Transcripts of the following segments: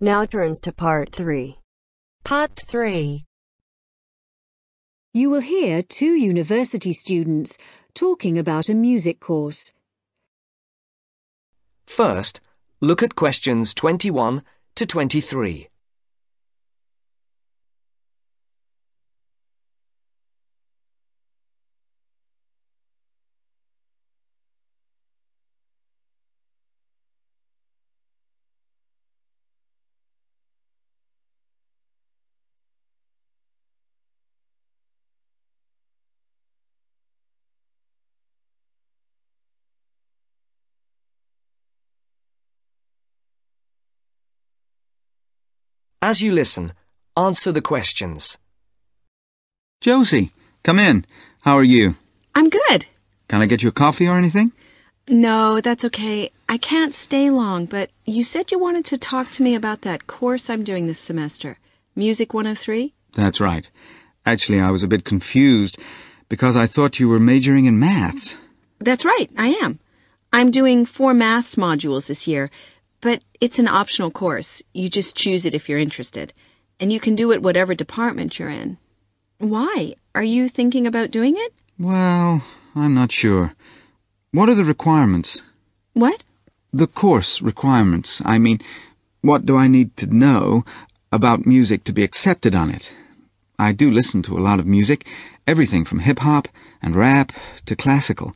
Now turns to part 3. Part 3. You will hear two university students talking about a music course. First, look at questions 21 to 23. As you listen, answer the questions. Josie, come in. How are you? I'm good. Can I get you a coffee or anything? No, that's okay. I can't stay long, but you said you wanted to talk to me about that course I'm doing this semester. Music 103? That's right. Actually, I was a bit confused because I thought you were majoring in maths. That's right, I am. I'm doing four maths modules this year, but it's an optional course. You just choose it if you're interested. And you can do it whatever department you're in. Why? Are you thinking about doing it? Well, I'm not sure. What are the requirements? What? The course requirements. I mean, what do I need to know about music to be accepted on it? I do listen to a lot of music, everything from hip hop and rap to classical.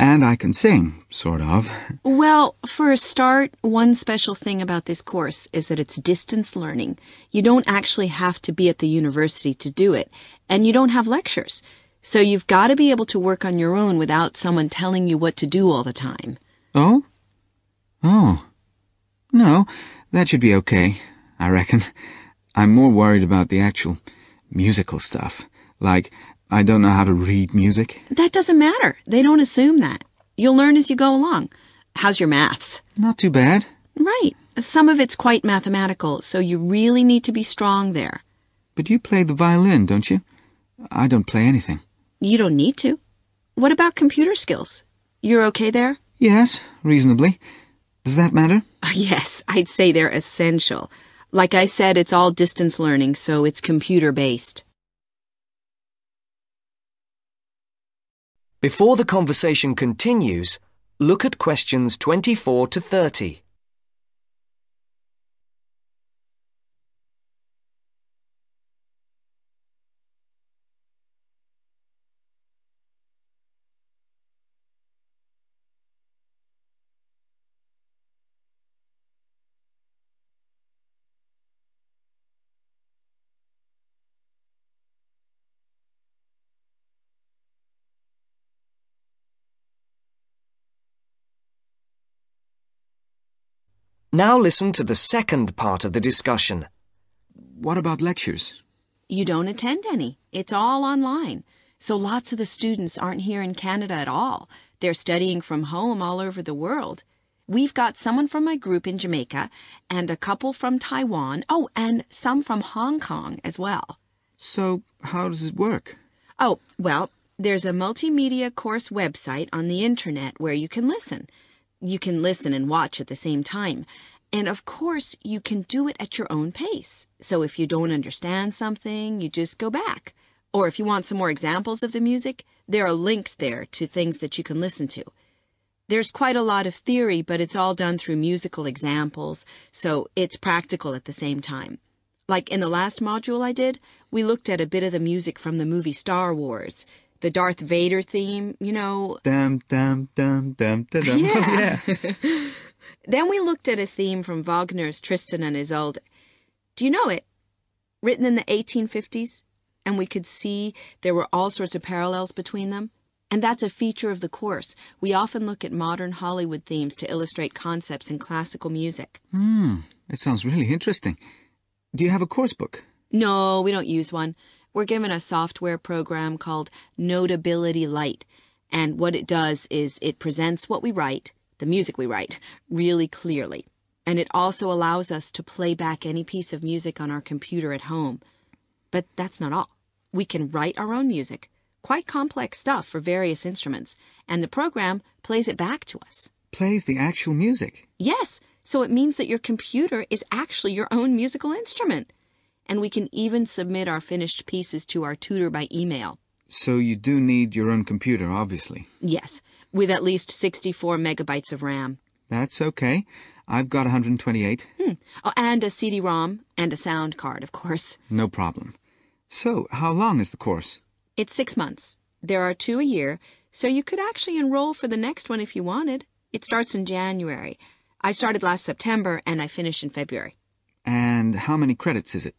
And I can sing, sort of. Well, for a start, one special thing about this course is that it's distance learning. You don't actually have to be at the university to do it, and you don't have lectures. So you've got to be able to work on your own without someone telling you what to do all the time. Oh? Oh. No, that should be okay, I reckon. I'm more worried about the actual musical stuff. Like, I don't know how to read music. That doesn't matter. They don't assume that. You'll learn as you go along. How's your maths? Not too bad. Right. Some of it's quite mathematical, so you really need to be strong there. But you play the violin, don't you? I don't play anything. You don't need to. What about computer skills? You're okay there? Yes, reasonably. Does that matter? Yes, I'd say they're essential. Like I said, it's all distance learning, so it's computer based. Before the conversation continues, look at questions 24 to 30. Now listen to the second part of the discussion. What about lectures? You don't attend any. It's all online. So lots of the students aren't here in Canada at all. They're studying from home all over the world. We've got someone from my group in Jamaica and a couple from Taiwan. Oh, and some from Hong Kong as well. So, how does it work? Oh, well, there's a multimedia course website on the internet where you can listen. You can listen and watch at the same time. And of course, you can do it at your own pace. So if you don't understand something, you just go back. Or if you want some more examples of the music, there are links there to things that you can listen to. There's quite a lot of theory, but it's all done through musical examples, so it's practical at the same time. Like in the last module I did, we looked at a bit of the music from the movie Star Wars. The Darth Vader theme, you know. Dum, dum, dum, dum, dum, dum. Yeah. then we looked at a theme from Wagner's Tristan and Isolde. Do you know it? Written in the 1850s, and we could see there were all sorts of parallels between them. And that's a feature of the course. We often look at modern Hollywood themes to illustrate concepts in classical music. Hmm, it sounds really interesting. Do you have a course book? No, we don't use one. We're given a software program called Notability Lite. And what it does is it presents what we write, the music we write, really clearly. And it also allows us to play back any piece of music on our computer at home. But that's not all. We can write our own music, quite complex stuff for various instruments, and the program plays it back to us. Plays the actual music. Yes, So it means that your computer is actually your own musical instrument. And we can even submit our finished pieces to our tutor by email. So you do need your own computer, obviously. Yes, with at least 64 megabytes of RAM. That's okay. I've got 128. Hmm. Oh, and a CD-ROM and a sound card, of course. No problem. So, how long is the course? It's six months. There are two a year, so you could actually enroll for the next one if you wanted. It starts in January. I started last September and I finish in February. And how many credits is it?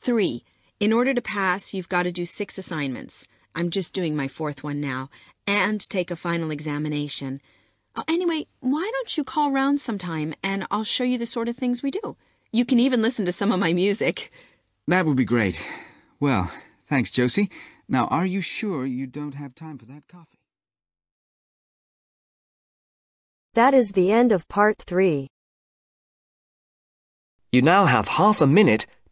Three. In order to pass, you've got to do six assignments. I'm just doing my fourth one now, and take a final examination. Oh, anyway, why don't you call round sometime and I'll show you the sort of things we do? You can even listen to some of my music. That would be great. Well, thanks, Josie. Now, are you sure you don't have time for that coffee? That is the end of part 3. You now have half a minute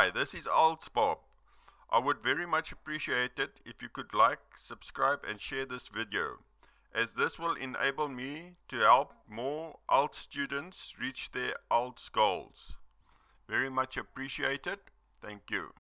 Hi, this is Bob. I would very much appreciate it if you could like, subscribe and share this video, as this will enable me to help more IELTS students reach their IELTS goals. Very much appreciated. Thank you.